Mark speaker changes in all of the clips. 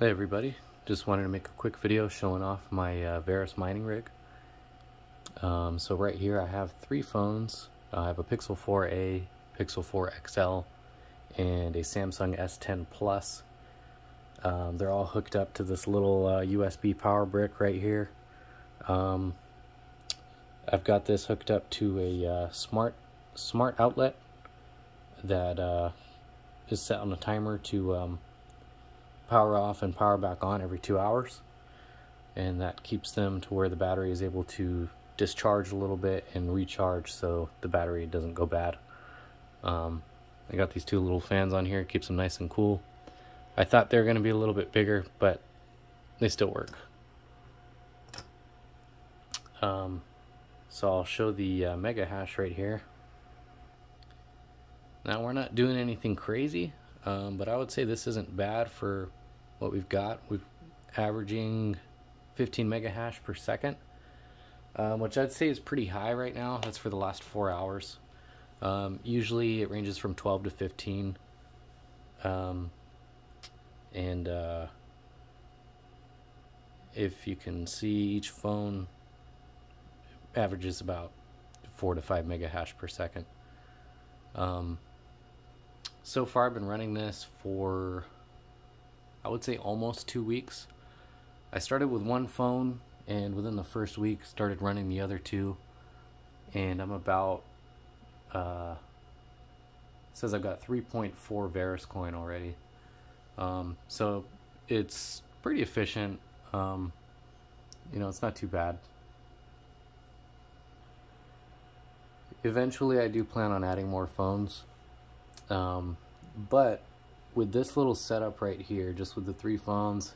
Speaker 1: Hey everybody, just wanted to make a quick video showing off my uh, Verus mining rig. Um, so right here I have three phones. I have a Pixel 4a, Pixel 4 XL, and a Samsung S10 Plus. Um, they're all hooked up to this little uh, USB power brick right here. Um, I've got this hooked up to a uh, smart smart outlet that uh, is set on a timer to um, power off and power back on every two hours. And that keeps them to where the battery is able to discharge a little bit and recharge so the battery doesn't go bad. Um, I got these two little fans on here. Keeps them nice and cool. I thought they were going to be a little bit bigger but they still work. Um, so I'll show the uh, mega hash right here. Now we're not doing anything crazy, um, but I would say this isn't bad for what we've got. We're averaging 15 mega hash per second, um, which I'd say is pretty high right now. That's for the last four hours. Um, usually it ranges from 12 to 15. Um, and uh, if you can see each phone averages about four to five mega hash per second. Um, so far I've been running this for I would say almost two weeks. I started with one phone and within the first week started running the other two and I'm about uh, says I've got 3.4 Verus coin already. Um, so it's pretty efficient. Um, you know, it's not too bad. Eventually I do plan on adding more phones. Um, but with this little setup right here, just with the three phones,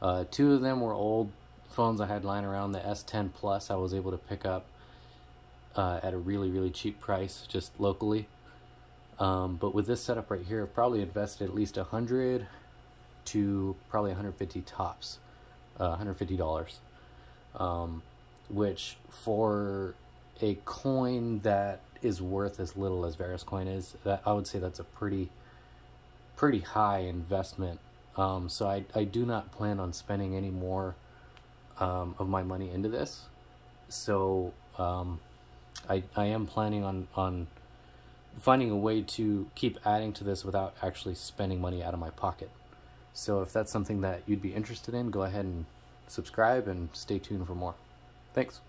Speaker 1: uh, two of them were old phones I had lying around. The S10 Plus I was able to pick up uh, at a really, really cheap price just locally. Um, but with this setup right here, I've probably invested at least 100 to probably 150 tops, uh, $150. Um, which for a coin that is worth as little as Verus coin is, that I would say that's a pretty pretty high investment. Um, so I, I do not plan on spending any more um, of my money into this. So um, I, I am planning on, on finding a way to keep adding to this without actually spending money out of my pocket. So if that's something that you'd be interested in, go ahead and subscribe and stay tuned for more. Thanks.